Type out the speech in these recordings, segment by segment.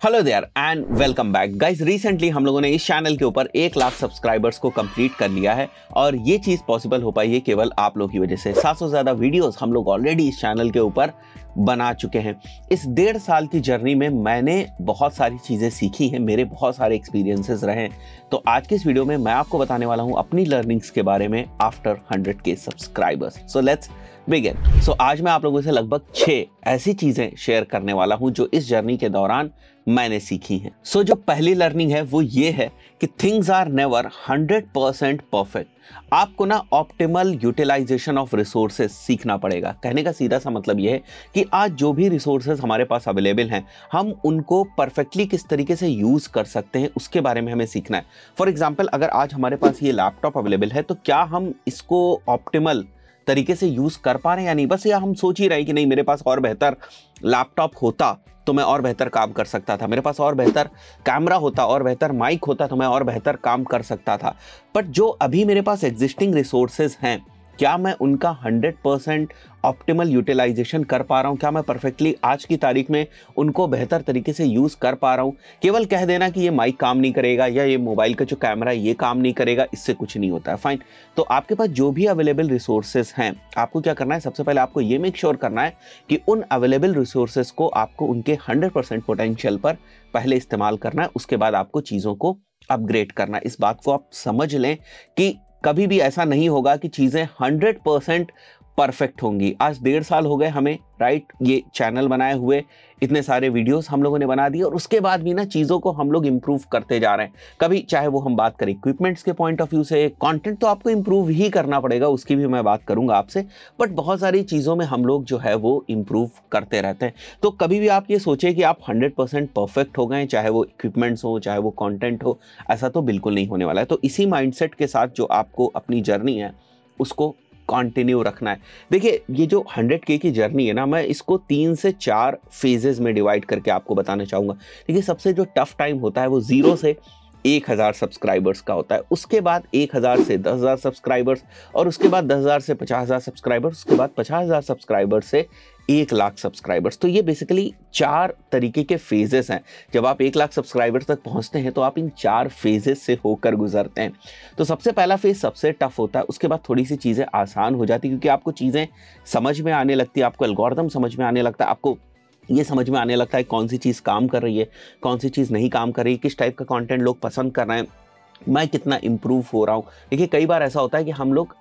Hello there and welcome back guys recently हम लोगों ने इस चैनल के ऊपर एक लाख सब्सक्राइबर्स को कंप्लीट कर लिया है और ये चीज़ पॉसिबल हो पाई है केवल आप लोगों की वजह से। सात सौ ज़्यादा वीडियोस हम लोग ऑलरेडी इस चैनल के ऊपर बना चुके हैं। इस डेढ़ साल की जर्नी में मैंने बहुत सारी चीज़ें सीखी हैं, मेरे बहुत सारे एक्सपीरियंसेस रहे तो आज के इस वीडियो में मैं आपको बताने वाला हूँ अपनी लर्निंग्स के बारे में आफ्टर हंड्रेड के subscribers so let's begin so आज मैं आप लोगों से लगभग छह ऐसी चीज़ें शेयर करने वाला हूँ जो इस जर्नी के दौरान मैंने सीखी हैं। सो so, जो पहली लर्निंग है वो ये है कि things are never 100 percent perfect आपको ना ऑप्टिमल यूटिलाइजेशन ऑफ़ रिसोर्सेज सीखना पड़ेगा। कहने का सीधा सा मतलब ये है कि आज जो भी रिसोर्सेज हमारे पास अवेलेबल हैं हम उनको परफेक्टली किस तरीके से यूज़ कर सकते हैं उसके बारे में हमें सीखना है। फॉर एग्ज़ाम्पल अगर आज हमारे पास ये लैपटॉप अवेलेबल है तो क्या हम इसको ऑप्टिमल तरीके से यूज़ कर पा रहे हैं या नहीं? बस या हम सोच ही रहे कि नहीं, मेरे पास और बेहतर लैपटॉप होता तो मैं और बेहतर काम कर सकता था। मेरे पास और बेहतर कैमरा होता, और बेहतर माइक होता तो मैं और बेहतर काम कर सकता था। बट जो अभी मेरे पास एग्जिस्टिंग रिसोर्सेज हैं क्या मैं उनका 100 परसेंट ऑप्टिमल यूटिलाइजेशन कर पा रहा हूँ? क्या मैं परफेक्टली आज की तारीख में उनको बेहतर तरीके से यूज़ कर पा रहा हूँ? केवल कह देना कि ये माइक काम नहीं करेगा या ये मोबाइल का जो कैमरा है, ये काम नहीं करेगा, इससे कुछ नहीं होता है फाइन तो आपके पास जो भी अवेलेबल रिसोर्सेज हैं, आपको क्या करना है? सबसे पहले आपको ये मेक श्योर करना है कि उन अवेलेबल रिसोर्सेज को आपको उनके हंड्रेड परसेंट पोटेंशियल पर पहले इस्तेमाल करना है, उसके बाद आपको चीज़ों को अपग्रेड करना इस बात को आप समझ लें कि कभी भी ऐसा नहीं होगा कि चीज़ें हंड्रेड परसेंट परफेक्ट होंगी। आज डेढ़ साल हो गए हमें राइट ये चैनल बनाए हुए, इतने सारे वीडियोस हम लोगों ने बना दिए और उसके बाद भी ना चीज़ों को हम लोग इम्प्रूव करते जा रहे हैं। कभी चाहे वो हम बात करें इक्विपमेंट्स के पॉइंट ऑफ़ व्यू से कंटेंट तो आपको इम्प्रूव ही करना पड़ेगा, उसकी भी मैं बात करूँगा आपसे बट बहुत सारी चीज़ों में हम लोग जो है वो इम्प्रूव करते रहते हैं। तो कभी भी आप ये सोचें कि आप हंड्रेड परफेक्ट हो गए, चाहे वो इक्विपमेंट्स हो, चाहे वो कॉन्टेंट हो, ऐसा तो बिल्कुल नहीं होने वाला है। तो इसी माइंड के साथ जो आपको अपनी जर्नी है, उसको कंटिन्यू रखना है। देखिए, ये जो हंड्रेड के की जर्नी है ना, मैं इसको तीन से चार फेजेस में डिवाइड करके आपको बताना चाहूँगा। देखिए, सबसे जो टफ टाइम होता है वो ज़ीरो से एक हज़ार सब्सक्राइबर्स का होता है, उसके बाद एक हज़ार से दस हज़ार सब्सक्राइबर्स और उसके बाद दस हज़ार से पचास हज़ार सब्सक्राइबर्स, उसके बाद पचास हज़ार सब्सक्राइबर्स से एक लाख सब्सक्राइबर्स। तो ये बेसिकली चार तरीके के फेजेस हैं। जब आप एक लाख सब्सक्राइबर्स तक पहुँचते हैं तो आप इन चार फेजेस से होकर गुजरते हैं। तो सबसे पहला फ़ेज़ सबसे टफ होता है, उसके बाद थोड़ी सी चीज़ें आसान हो जाती क्योंकि आपको चीज़ें समझ में आने लगती है, आपको एल्गोरिदम समझ में आने लगता है, आपको ये समझ में आने लगता है कौन सी चीज़ काम कर रही है, कौन सी चीज़ नहीं काम कर रही, किस टाइप का कंटेंट लोग पसंद कर रहे हैं। मैं कितना इम्प्रूव हो रहा हूँ। देखिए, कई बार ऐसा होता है कि हम लोग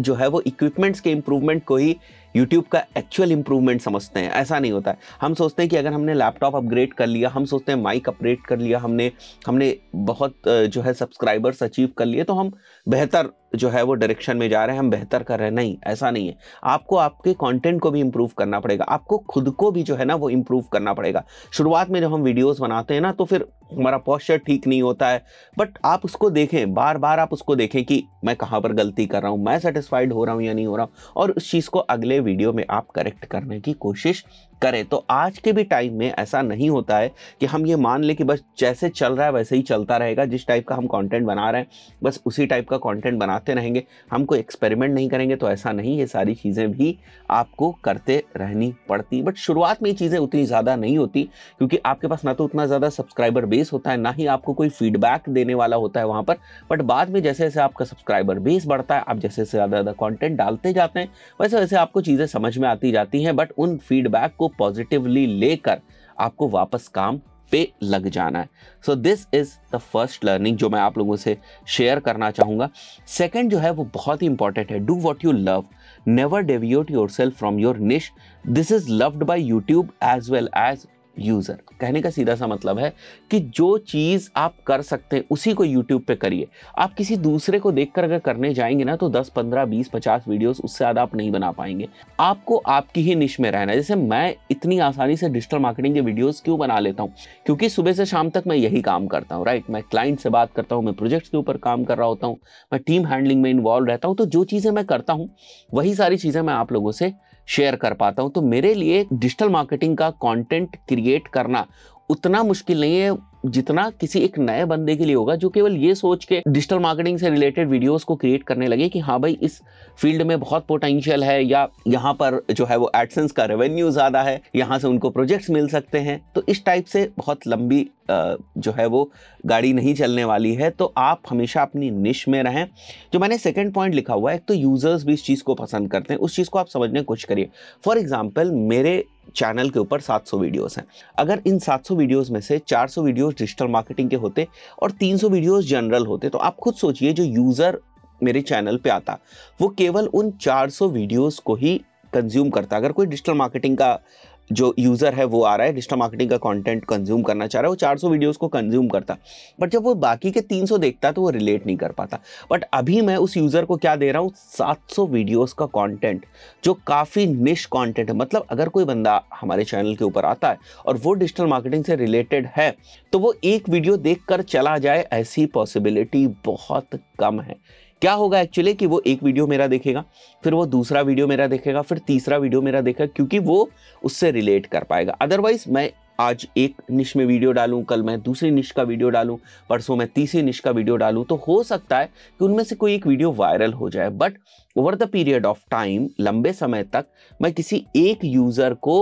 जो है वो इक्विपमेंट्स के इम्प्रूवमेंट को ही यूट्यूब का एक्चुअल इंप्रूवमेंट समझते हैं। ऐसा नहीं होता है। हम सोचते हैं कि अगर हमने लैपटॉप अपग्रेड कर लिया, हम सोचते हैं माइक अपग्रेड कर लिया, हमने हमने बहुत जो है सब्सक्राइबर्स अचीव कर लिए तो हम बेहतर जो है वो डायरेक्शन में जा रहे हैं, हम बेहतर कर रहे हैं। नहीं, ऐसा नहीं है। आपको आपके कंटेंट को भी इम्प्रूव करना पड़ेगा। आपको खुद को भी जो है ना वो इम्प्रूव करना पड़ेगा। शुरुआत में जब हम वीडियोस बनाते हैं ना तो फिर हमारा पॉस्चर ठीक नहीं होता है। बट आप उसको देखें बार बार आप उसको देखें कि मैं कहाँ पर गलती कर रहा हूँ, मैं सेटिस्फाइड हो रहा हूँ या नहीं हो रहा हूँ। और उस चीज़ को अगले वीडियो में आप करेक्ट करने की कोशिश करें तो आज के भी टाइम में ऐसा नहीं होता है कि हम ये मान लें कि बस जैसे चल रहा है वैसे ही चलता रहेगा, जिस टाइप का हम कंटेंट बना रहे हैं, बस उसी टाइप का कंटेंट बनाते रहेंगे। हम कोई एक्सपेरिमेंट नहीं करेंगे तो ऐसा नहीं ये सारी चीज़ें भी आपको करते रहनी पड़ती। बट शुरुआत में ये चीज़ें उतनी ज़्यादा नहीं होती, क्योंकि आपके पास ना तो उतना ज़्यादा सब्सक्राइबर बेस होता है, ना ही आपको कोई फीडबैक देने वाला होता है वहाँ पर। बट बाद में जैसे जैसे आपका सब्सक्राइबर बेस बढ़ता है, आप जैसे जैसे ज़्यादा ज़्यादा कॉन्टेंट डालते जाते हैं, वैसे वैसे आपको चीज़ें समझ में आती जाती हैं बट उन फीडबैक को पॉजिटिवली लेकर आपको वापस काम पे लग जाना है। So this is the first learning जो मैं आप लोगों से शेयर करना चाहूँगा। सेकेंड जो है वो बहुत ही इंपॉर्टेंट है। Do what you love never deviate yourself from your niche this is loved by YouTube as well as user. कहने का सीधा सा मतलब है कि जो चीज़ आप कर सकते हैं उसी को यूट्यूब पे करिए। आप किसी दूसरे को देखकर अगर करने जाएँगे ना तो 10, 15, 20, 50 वीडियोस उससे ज़्यादा आप नहीं बना पाएँगे। आपको आपकी ही निश में रहना है। जैसे मैं इतनी आसानी से डिजिटल मार्केटिंग के वीडियोज़ क्यों बना लेता हूँ? क्योंकि सुबह से शाम तक मैं यही काम करता हूँ राइट मैं क्लाइंट से बात करता हूँ मैं प्रोजेक्ट्स के ऊपर काम कर रहा होता हूँ मैं टीम हैंडलिंग में इन्वॉल्व रहता हूँ तो जो चीज़ें मैं करता हूँ वही सारी चीज़ें मैं आप लोगों से शेयर कर पाता हूँ। तो मेरे लिए डिजिटल मार्केटिंग का कंटेंट क्रिएट करना उतना मुश्किल नहीं है जितना किसी एक नए बंदे के लिए होगा, जो केवल ये सोच के डिजिटल मार्केटिंग से रिलेटेड वीडियोस को क्रिएट करने लगे कि हाँ भाई, इस फ़ील्ड में बहुत पोटेंशियल है या यहाँ पर जो है वो एडसेंस का रेवेन्यू ज़्यादा है, यहाँ से उनको प्रोजेक्ट्स मिल सकते हैं। तो इस टाइप से बहुत लंबी जो है वो गाड़ी नहीं चलने वाली है। तो आप हमेशा अपनी निश में रहें। जो मैंने सेकेंड पॉइंट लिखा हुआ है, एक तो यूज़र्स भी इस चीज़ को पसंद करते हैं। उस चीज़ को आप समझने की कोशिश करिए। फॉर एग्ज़ाम्पल मेरे चैनल के ऊपर 700 वीडियोस हैं। अगर इन 700 वीडियोस में से 400 वीडियोस डिजिटल मार्केटिंग के होते और 300 वीडियोस जनरल होते तो आप खुद सोचिए जो यूज़र मेरे चैनल पे आता, वो केवल उन 400 वीडियोस को ही कंज्यूम करता। अगर कोई डिजिटल मार्केटिंग का जो यूज़र है, वो आ रहा है डिजिटल मार्केटिंग का कंटेंट कंज्यूम करना चाह रहा है, वो 400 वीडियोस को कंज्यूम करता। बट जब वो बाकी के 300 देखता तो वो रिलेट नहीं कर पाता। बट अभी मैं उस यूज़र को क्या दे रहा हूँ? 700 वीडियोस का कंटेंट जो काफ़ी निश कंटेंट है। मतलब अगर कोई बंदा हमारे चैनल के ऊपर आता है और वो डिजिटल मार्केटिंग से रिलेटेड है तो वो एक वीडियो देख चला जाए, ऐसी पॉसिबिलिटी बहुत कम है। क्या होगा एक्चुअली कि वो एक वीडियो मेरा देखेगा, फिर वो दूसरा वीडियो मेरा देखेगा, फिर तीसरा वीडियो मेरा देखेगा, क्योंकि वो उससे रिलेट कर पाएगा। अदरवाइज़ मैं आज एक निश में वीडियो डालूं, कल मैं दूसरी निश का वीडियो डालूं, परसों मैं तीसरी निश का वीडियो डालूं तो हो सकता है कि उनमें से कोई एक वीडियो वायरल हो जाए। But over the period of time लंबे समय तक मैं किसी एक यूज़र को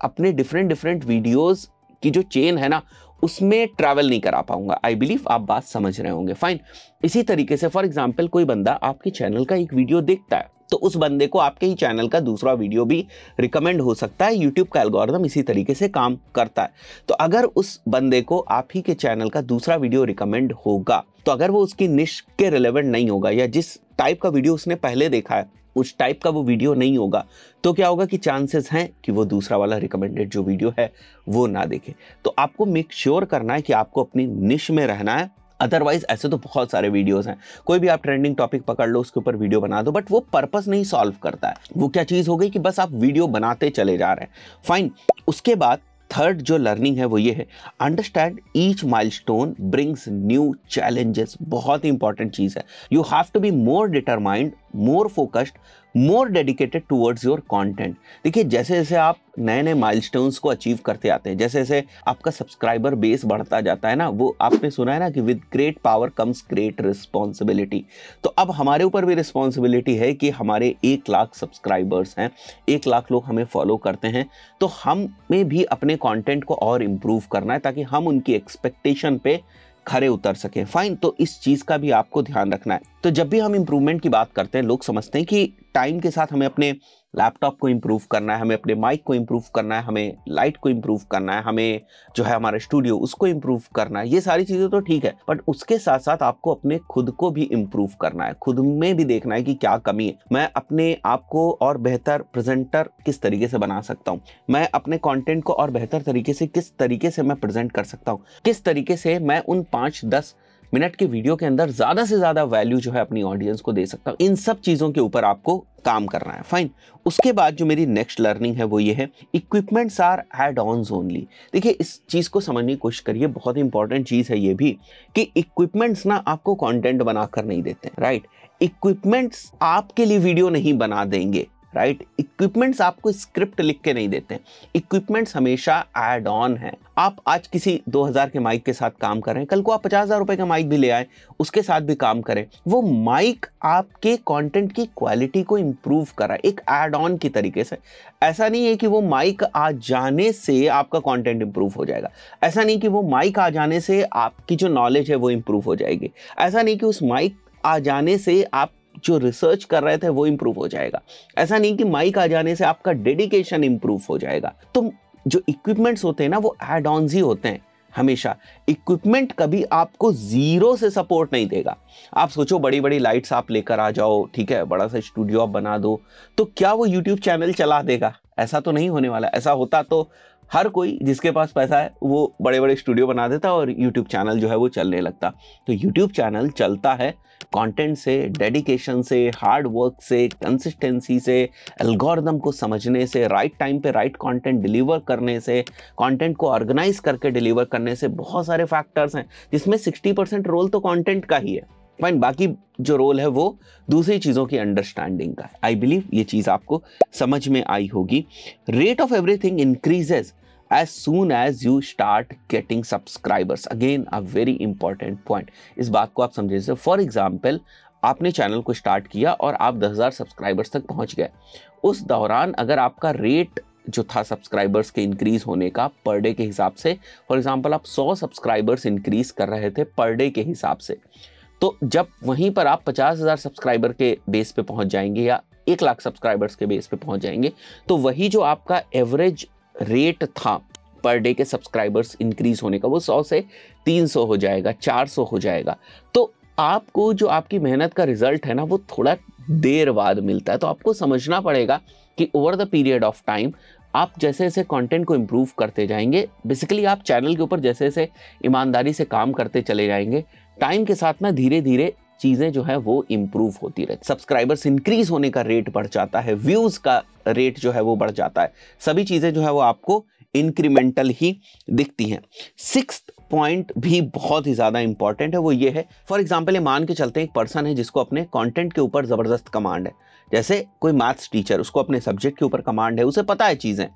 अपने डिफरेंट डिफरेंट वीडियोस की जो चेन है ना उसमें ट्रैवल नहीं करा पाऊँगा। आई बिलीव आप बात समझ रहे होंगे। फाइन इसी तरीके से फॉर एग्ज़ाम्पल कोई बंदा आपके चैनल का एक वीडियो देखता है। तो उस बंदे को आपके ही चैनल का दूसरा वीडियो भी रिकमेंड हो सकता है। यूट्यूब का एल्गोरिदम इसी तरीके से काम करता है। तो अगर उस बंदे को आप ही के चैनल का दूसरा वीडियो रिकमेंड होगा तो अगर वो उसकी निश के रिलेवेंट नहीं होगा या जिस टाइप का वीडियो उसने पहले देखा है, उस टाइप का वो वीडियो नहीं होगा तो क्या होगा कि चांसेस हैं कि वो दूसरा वाला रिकमेंडेड जो वीडियो है, वो ना देखे। तो आपको मेक श्योर sure करना है कि आपको अपनी निश में रहना है। अदरवाइज़ ऐसे तो बहुत सारे वीडियोस हैं। कोई भी आप ट्रेंडिंग टॉपिक पकड़ लो, उसके ऊपर वीडियो बना दो बट वो पर्पस नहीं सॉल्व करता है। वो क्या चीज़ हो गई कि बस आप वीडियो बनाते चले जा रहे हैं। फाइन उसके बाद थर्ड जो लर्निंग है वो ये है। Understand each milestone brings new challenges बहुत ही इंपॉर्टेंट चीज़ है। You have to be more determined more focused more dedicated towards your content देखिए जैसे जैसे आप नए नए माइलस्टोन्स को अचीव करते आते हैं जैसे जैसे आपका सब्सक्राइबर बेस बढ़ता जाता है ना, वो आपने सुना है ना कि with great power comes great responsibility तो अब हमारे ऊपर भी रिस्पॉन्सिबिलिटी है कि हमारे एक लाख सब्सक्राइबर्स हैं, एक लाख लोग हमें फॉलो करते हैं तो हमें भी अपने कॉन्टेंट को और इम्प्रूव करना है ताकि हम उनकी एक्सपेक्टेशन पे खरे उतर सके। फाइन तो इस चीज़ का भी आपको ध्यान रखना है। तो जब भी हम इंप्रूवमेंट की बात करते हैं, लोग समझते हैं कि टाइम के साथ हमें अपने लैपटॉप को इम्प्रूव करना है, हमें अपने माइक को इम्प्रूव करना है, हमें लाइट को इम्प्रूव करना है, हमें जो है हमारा स्टूडियो उसको इम्प्रूव करना है, ये सारी चीज़ें तो ठीक है बट उसके साथ साथ आपको अपने खुद को भी इम्प्रूव करना है, खुद में भी देखना है कि क्या कमी है। मैं अपने आप को और बेहतर प्रेजेंटर किस तरीके से बना सकता हूँ? मैं अपने कॉन्टेंट को और बेहतर तरीके से किस तरीके से मैं प्रेजेंट कर सकता हूँ? किस तरीके से मैं उन पाँच दस मिनट के वीडियो के अंदर ज़्यादा से ज़्यादा वैल्यू जो है अपनी ऑडियंस को दे सकता हूँ। इन सब चीज़ों के ऊपर आपको काम करना है। फाइन उसके बाद जो मेरी नेक्स्ट लर्निंग है वो ये है equipments are add on only देखिए, इस चीज़ को समझने की कोशिश करिए, बहुत इंपॉर्टेंट चीज़ है ये भी कि इक्विपमेंट्स ना आपको कंटेंट बनाकर नहीं देते राइट इक्विपमेंट्स आपके लिए वीडियो नहीं बना देंगे। राइट इक्विपमेंट्स आपको स्क्रिप्ट लिख के नहीं देते। इक्विपमेंट्स हमेशा एड ऑन है। आप आज किसी 2000 के माइक के साथ काम कर रहे हैं, कल को आप पचास हज़ार रुपए का माइक भी ले आए, उसके साथ भी काम करें। वो माइक आपके कंटेंट की क्वालिटी को इंप्रूव करा, एक एड ऑन की तरीके से। ऐसा नहीं है कि वो माइक आ जाने से आपका कंटेंट इंप्रूव हो जाएगा। ऐसा नहीं कि वो माइक आ जाने से आपकी जो नॉलेज है वो इंप्रूव हो जाएगी। ऐसा नहीं कि उस माइक आ जाने से आप जो रिसर्च कर रहे थे, वो इंप्रूव हो जाएगा। ऐसा नहीं कि माइक आ जाने से आपका डेडिकेशन इंप्रूव हो जाएगा। तो जो इक्विपमेंट्स होते हैं ना, वो एड ऑन ही होते हैं, हमेशा। इक्विपमेंट कभी आपको ज़ीरो से सपोर्ट नहीं देगा। आप सोचो बड़ी बड़ी लाइट्स आप लेकर आ जाओ, ठीक है, बड़ा सा स्टूडियो आप बना दो तो क्या वो यूट्यूब चैनल चला देगा? ऐसा तो नहीं होने वाला। ऐसा होता तो हर कोई जिसके पास पैसा है, वो बड़े बड़े स्टूडियो बना देता और यूट्यूब चैनल जो है वो चलने लगता। तो यूट्यूब चैनल चलता है कंटेंट से डेडिकेशन से हार्ड वर्क से कंसिस्टेंसी से एल्गोरिदम को समझने से राइट टाइम पे राइट कंटेंट डिलीवर करने से कंटेंट को ऑर्गेनाइज करके डिलीवर करने से बहुत सारे फैक्टर्स हैं, जिसमें 60 परसेंट रोल तो कंटेंट का ही है। फाइन बाकी जो रोल है वो दूसरी चीज़ों की अंडरस्टैंडिंग का है। आई बिलीव ये चीज़ आपको समझ में आई होगी। Rate of everything increases as soon as you start getting subscribers again a very important point इस बात को आप समझे फॉर एग्ज़ाम्पल आपने चैनल को स्टार्ट किया और आप 10,000 सब्सक्राइबर्स तक पहुँच गए। उस दौरान अगर आपका रेट जो था सब्सक्राइबर्स के इंक्रीज होने का पर डे के हिसाब से फॉर एग्जांपल आप 100 सब्सक्राइबर्स इंक्रीज कर रहे थे पर डे के हिसाब से। तो जब वहीं पर आप पचास हज़ार सब्सक्राइबर के बेस पे पहुँच जाएँगे या एक लाख सब्सक्राइबर्स के बेस पे पहुँच जाएँगे तो वही जो आपका एवरेज रेट था पर डे के सब्सक्राइबर्स इंक्रीज होने का, वो सौ से तीन सौ हो जाएगा, चार सौ हो जाएगा। तो आपको जो आपकी मेहनत का रिज़ल्ट है ना, वो थोड़ा देर बाद मिलता है। तो आपको समझना पड़ेगा कि over the period of time आप जैसे जैसे कंटेंट को इम्प्रूव करते जाएँगे बेसिकली आप चैनल के ऊपर जैसे जैसे ईमानदारी से काम करते चले जाएँगे टाइम के साथ ना धीरे धीरे चीज़ें जो है वो इम्प्रूव होती रहती सब्सक्राइबर्स इंक्रीज होने का रेट बढ़ जाता है व्यूज़ का रेट जो है वो बढ़ जाता है। सभी चीज़ें जो है वो आपको इंक्रीमेंटल ही दिखती हैं। सिक्स पॉइंट भी बहुत ही ज़्यादा इंपॉर्टेंट है, वो ये है। फॉर एग्ज़ाम्पल ये मान के चलते हैं, एक पर्सन है जिसको अपने कंटेंट के ऊपर ज़बरदस्त कमांड है। जैसे कोई मैथ्स टीचर उसको अपने सब्जेक्ट के ऊपर कमांड है, उसे पता है चीज़ें।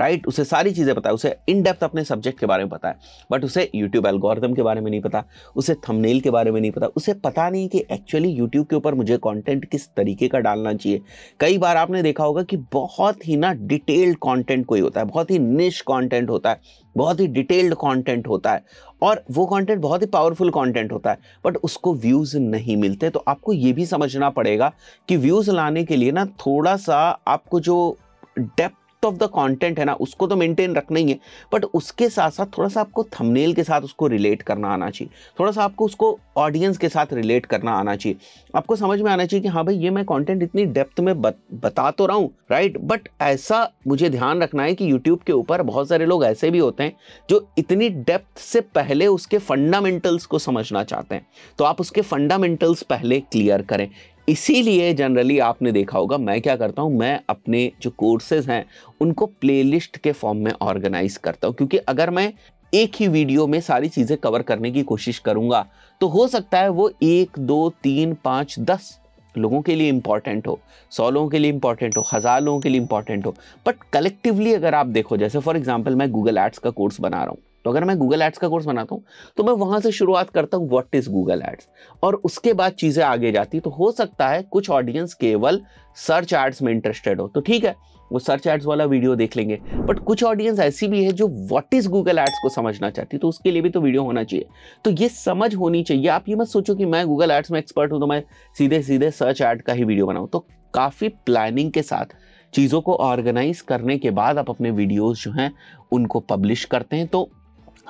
राइट? उसे सारी चीज़ें पता है। उसे इन डेप्थ अपने सब्जेक्ट के बारे में पता है बट उसे यूट्यूब एल्गोरिदम के बारे में नहीं पता, उसे थंबनेल के बारे में नहीं पता। उसे पता नहीं कि एक्चुअली यूट्यूब के ऊपर मुझे कॉन्टेंट किस तरीके का डालना चाहिए। कई बार आपने देखा होगा कि बहुत ही ना डिटेल्ड कॉन्टेंट कोई होता है, बहुत ही निश कंटेंट होता है, बहुत ही डिटेल्ड कंटेंट होता है, और वो कंटेंट बहुत ही पावरफुल कंटेंट होता है बट उसको व्यूज़ नहीं मिलते। तो आपको ये भी समझना पड़ेगा कि व्यूज़ लाने के लिए ना थोड़ा सा आपको जो डेप्थ ऑफ़ द कंटेंट है ना उसको तो मेंटेन रखना ही है। बट उसके साथ साथ थोड़ा सा आपको थंबनेल के साथ उसको रिलेट करना आना चाहिए। थोड़ा सा आपको उसको ऑडियंस के साथ रिलेट करना आना चाहिए। आपको समझ में आना चाहिए कि हाँ भाई ये मैं कंटेंट इतनी डेप्थ में बत, बता तो रहा हूँ राइट बट ऐसा मुझे ध्यान रखना है कि यूट्यूब के ऊपर बहुत सारे लोग ऐसे भी होते हैं जो इतनी डेप्थ से पहले उसके फंडामेंटल्स को समझना चाहते हैं। तो आप उसके फंडामेंटल्स पहले क्लियर करें। इसीलिए जनरली आपने देखा होगा, मैं क्या करता हूँ, मैं अपने जो कोर्सेज हैं, उनको प्लेलिस्ट के फॉर्म में ऑर्गेनाइज करता हूँ। क्योंकि अगर मैं एक ही वीडियो में सारी चीज़ें कवर करने की कोशिश करूँगा तो हो सकता है वो एक, दो, तीन, पाँच, दस लोगों के लिए इंपॉर्टेंट हो, सौ लोगों के लिए इंपॉर्टेंट हो, हज़ार लोगों के लिए इंपॉर्टेंट हो। बट कलेक्टिवली अगर आप देखो, जैसे फॉर एग्ज़ाम्पल मैं गूगल एड्स का कोर्स बना रहा हूँ। तो अगर मैं गूगल एड्स का कोर्स बनाता हूँ तो मैं वहाँ से शुरुआत करता हूँ व्हाट इज़ गूगल एड्स और उसके बाद चीज़ें आगे जाती तो हो सकता है कुछ ऑडियंस केवल सर्च एड्स में इंटरेस्टेड हो। तो ठीक है, वो सर्च एड्स वाला वीडियो देख लेंगे बट कुछ ऑडियंस ऐसी भी है जो व्हाट इज़ गूगल एड्स को समझना चाहती तो उसके लिए भी तो वीडियो होना चाहिए। तो ये समझ होनी चाहिए। आप ये मत सोचो कि मैं गूगल एड्स में एक्सपर्ट हूँ तो मैं सीधे सीधे सर्च एड का ही वीडियो बनाऊँ। तो काफ़ी प्लानिंग के साथ चीज़ों को ऑर्गेनाइज करने के बाद आप अपने वीडियोज़ जो हैं, उनको पब्लिश करते हैं तो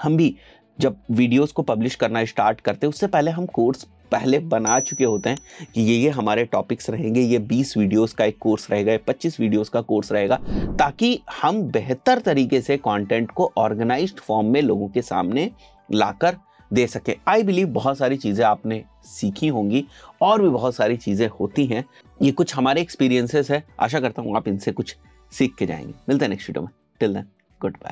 हम भी जब वीडियोस को पब्लिश करना स्टार्ट करते हैं, उससे पहले हम कोर्स पहले बना चुके होते हैं कि ये ये हमारे टॉपिक्स रहेंगे, ये 20 वीडियोस का एक कोर्स रहेगा, ये 25 वीडियोस का कोर्स रहेगा, ताकि हम बेहतर तरीके से कंटेंट को ऑर्गेनाइज्ड फॉर्म में लोगों के सामने लाकर दे सके। आई बिलीव बहुत सारी चीज़ें आपने सीखी होंगी, और भी बहुत सारी चीज़ें होती हैं। ये कुछ हमारे एक्सपीरियंसेस है। आशा करता हूँ आप इनसे कुछ सीख के जाएँगे। मिलते हैं नेक्स्ट वीडियो में। Till then goodbye